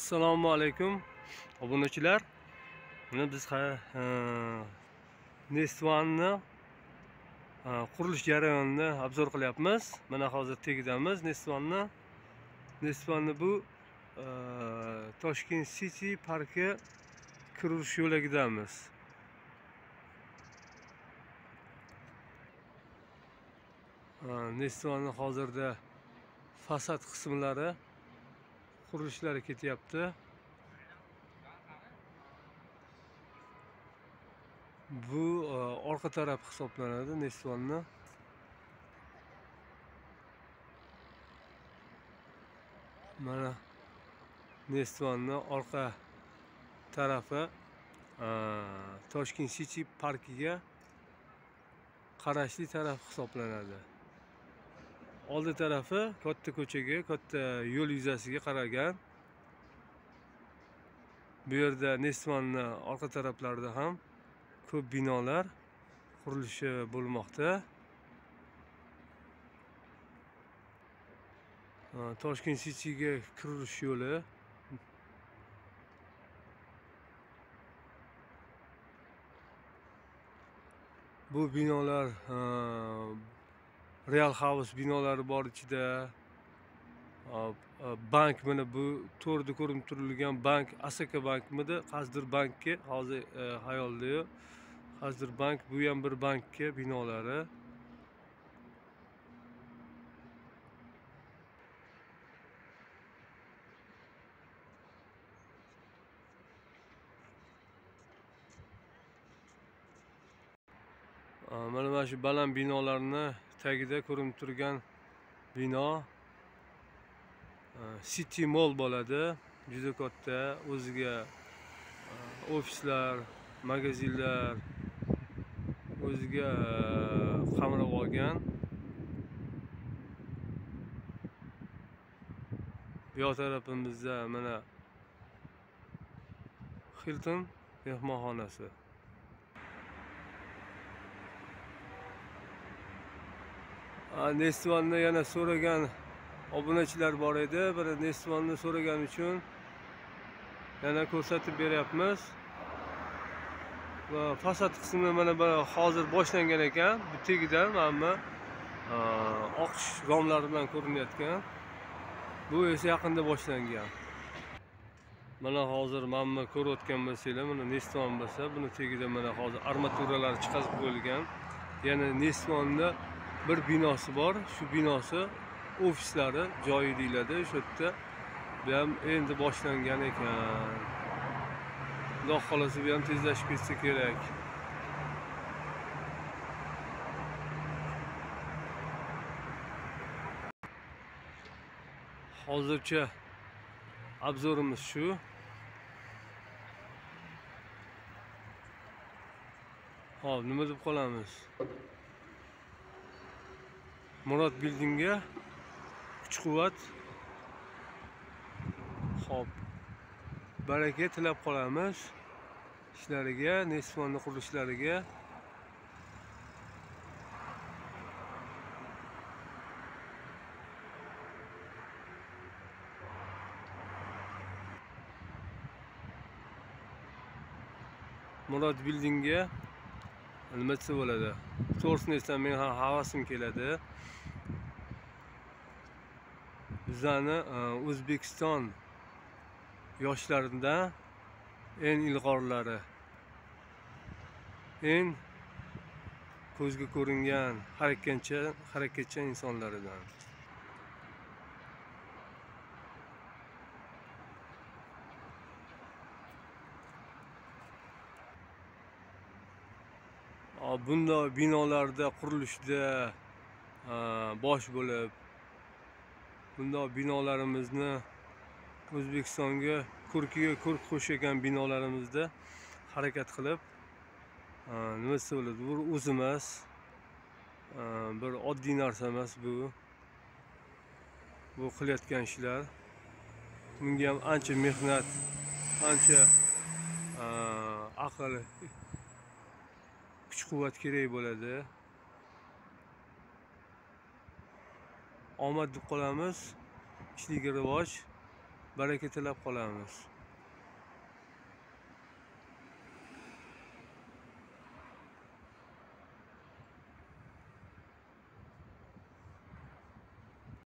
assalomu alaykum obunachilar. Mana biz nestvanni qurilish jarayonini obzor qilyapmiz. Mana hozir tagidamiz nestvanni. Nestvanni bu toshkent city parki kirish yo'lagidamiz. Nestvanni hozirda fasad qismlari qurilishlari ketyapti. Bu e, orqa taraf hisoblanadi nestvonni mana nestvonni orqa tarafi e, toshkent city parkiga qarashli taraf hisoblanadi. Oldi tarafi katta ko'chaga katta yo'l yuzasiga qaragan. Bu yerda nestvanni orqa taraflarida ham ko'p binolar qurilishi bo'lmoqda. Toshkent cityga kirilish yo'li. Bu binolar real house binolari bor ichida. Bank mana bu to'rda ko'rinib turilgan bank asaka bankmidi qazdir bankka hozir e, hayolda yo'q qazdir bank bu ham bir bankka binolari. Mana mana shu baland binolarni tagida ko'rinib turgan bino eh, city mall bo'ladi. Juda katta o'ziga eh, ofislar magazinlar o'ziga eh, qamrab olgan bu yoq tarafimizda mana hilton mehmonxonasi. Nestvonni yana so'ragan obunachilar bor edi. Bir nestvonni so'ragan uchun yana ko'rsatib beryapmiz. Va fasad qismi mana bu hozir boshlangan ekan bu tagidan mana bu oq romlari bilan ko'rinayotgan. Bu esa yaqinda boshlangan. Mana hozir mana bu ko'rayotgan bo'lsanglar mana nestvon bo'lsa buni tagida mana hozir armaturalari chiqazib qo'yilgan. Yana nestvonni bir binosi bor. Shu binosi ofislari joyi deyiladi o'sha yerda. Bu ham endi boshlangan ekan. Xudo xohlasa bu ham tezlashib ketsa kerak. Hozircha obzorimiz shu. Hop nima deb qolamiz? Murod bildingga kuch quvvat. Ho'p baraka tilab qolamiz ishlariga nestvonni qurilishlariga murod bildingga nima desa bo'ladi? To'g'risini aytsam men ham havasim keladi. Bizani e, o'zbekiston yoshlaridan eng ilg'orlari eng ko'zga ko'ringan harakatchan harakatchan insonlaridan bunday binolarda qurilishda bosh bo'lib bundoq binolarimizni o'zbekistonga ko'rkiga ko'rk qo'shgan binolarimizda harakat qilib nima desa bo'ladi bu o'zi emas bir oddiy narsa emas bu bu qilayotgan ishlar. Bunga ham ancha mehnat ancha aql quvvat kerak bo'ladi. Omad deb qolamiz. Ishlik rivoj. Baraka tilab qolamiz.